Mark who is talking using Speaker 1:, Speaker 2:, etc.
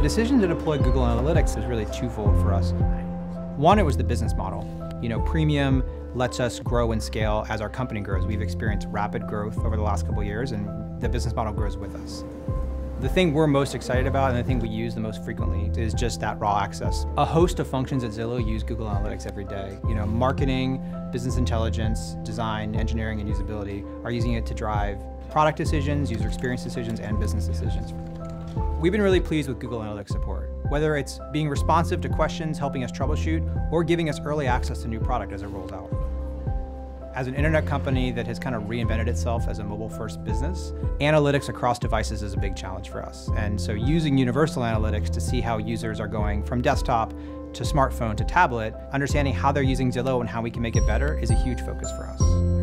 Speaker 1: decision to deploy Google Analytics is really twofold for us. One, it was the business model. You know, premium lets us grow and scale as our company grows. We've experienced rapid growth over the last couple years and the business model grows with us. The thing we're most excited about and the thing we use the most frequently is just that raw access. A host of functions at Zillow use Google Analytics every day. You know, marketing, business intelligence, design, engineering, and usability are using it to drive product decisions, user experience decisions, and business decisions. We've been really pleased with Google Analytics support, whether it's being responsive to questions, helping us troubleshoot, or giving us early access to new product as it rolls out. As an internet company that has kind of reinvented itself as a mobile-first business, analytics across devices is a big challenge for us. And so using universal analytics to see how users are going from desktop to smartphone to tablet, understanding how they're using Zillow and how we can make it better is a huge focus for us.